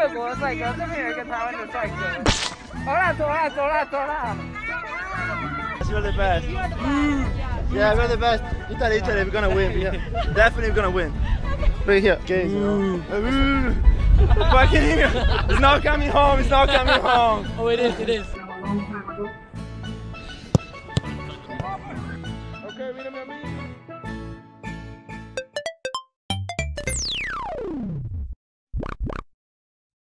各国的帅哥，这边有一个台湾的帅哥。走啦走啦走啦走啦。We're the best. Mm. Yeah, we're the best. Italy, Italy, we're gonna win. Yeah. Definitely gonna win. Right here. Okay. Ooh. Mm. Fucking It's not coming home. It's not coming home. Oh, it is, it is. Okay, mira mi amigo.